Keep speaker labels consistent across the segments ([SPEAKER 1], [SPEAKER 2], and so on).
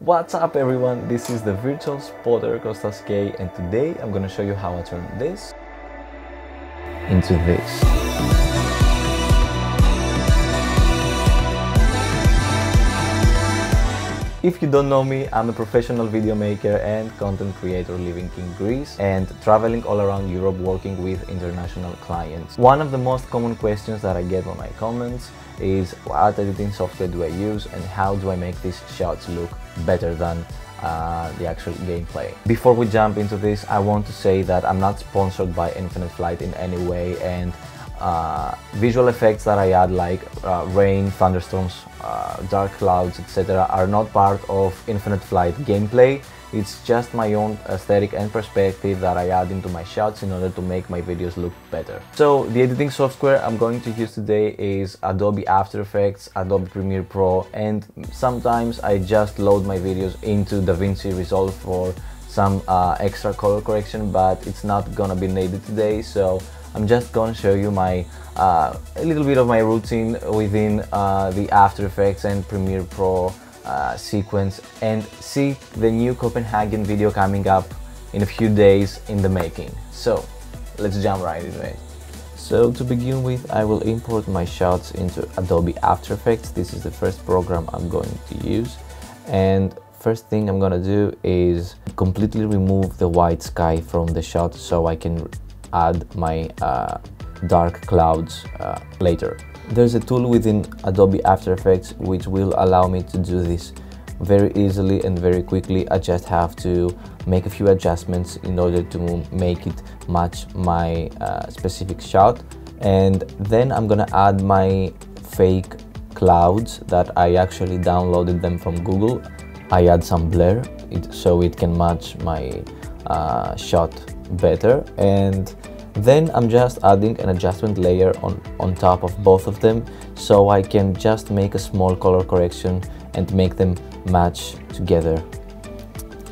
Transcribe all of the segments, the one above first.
[SPEAKER 1] What's up everyone, this is the virtual spotter Kostas K and today I'm gonna show you how I turn this into this. If you don't know me, I'm a professional video maker and content creator living in Greece and traveling all around Europe working with international clients. One of the most common questions that I get on my comments is what editing software do I use and how do I make these shots look better than uh, the actual gameplay. Before we jump into this, I want to say that I'm not sponsored by Infinite Flight in any way and uh, visual effects that I add like uh, rain, thunderstorms, uh, dark clouds, etc. are not part of Infinite Flight gameplay. It's just my own aesthetic and perspective that I add into my shots in order to make my videos look better. So the editing software I'm going to use today is Adobe After Effects, Adobe Premiere Pro and sometimes I just load my videos into DaVinci Resolve for some uh, extra color correction but it's not gonna be needed today so I'm just gonna show you my uh, a little bit of my routine within uh, the After Effects and Premiere Pro uh, sequence and see the new Copenhagen video coming up in a few days in the making. So let's jump right into it. So to begin with I will import my shots into Adobe After Effects. This is the first program I'm going to use and first thing I'm gonna do is completely remove the white sky from the shot so I can add my uh, dark clouds uh, later. There's a tool within Adobe After Effects which will allow me to do this very easily and very quickly. I just have to make a few adjustments in order to make it match my uh, specific shot and then I'm gonna add my fake clouds that I actually downloaded them from Google. I add some blur it, so it can match my uh, shot better and then I'm just adding an adjustment layer on, on top of both of them so I can just make a small color correction and make them match together.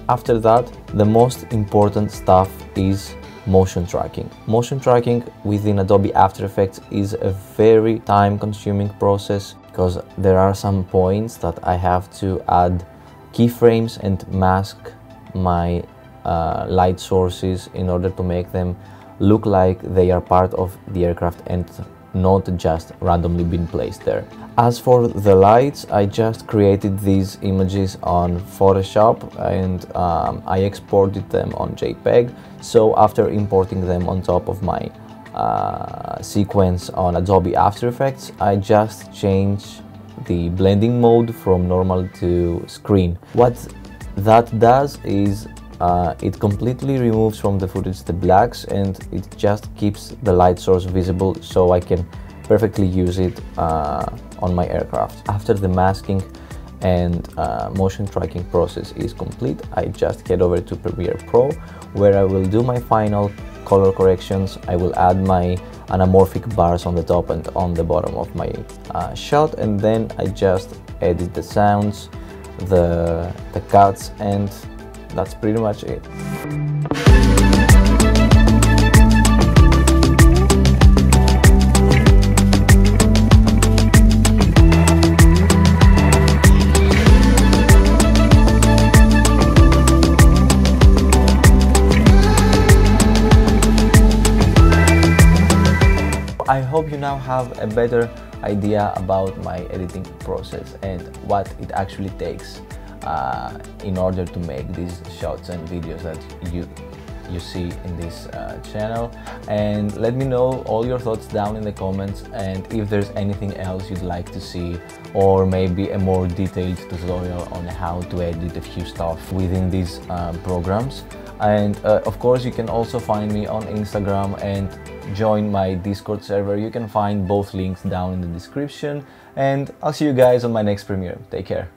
[SPEAKER 1] After that, the most important stuff is motion tracking. Motion tracking within Adobe After Effects is a very time consuming process because there are some points that I have to add keyframes and mask my uh, light sources in order to make them look like they are part of the aircraft and not just randomly being placed there. As for the lights, I just created these images on Photoshop and um, I exported them on JPEG. So after importing them on top of my uh, sequence on Adobe After Effects, I just change the blending mode from normal to screen. What that does is uh, it completely removes from the footage the blacks and it just keeps the light source visible so I can perfectly use it uh, on my aircraft. After the masking and uh, motion tracking process is complete, I just head over to Premiere Pro where I will do my final color corrections. I will add my anamorphic bars on the top and on the bottom of my uh, shot and then I just edit the sounds, the, the cuts and that's pretty much it. I hope you now have a better idea about my editing process and what it actually takes uh, in order to make these shots and videos that you you see in this uh, channel. And let me know all your thoughts down in the comments and if there's anything else you'd like to see or maybe a more detailed tutorial on how to edit a few stuff within these um, programs. And uh, of course you can also find me on Instagram and join my Discord server. You can find both links down in the description. And I'll see you guys on my next premiere. Take care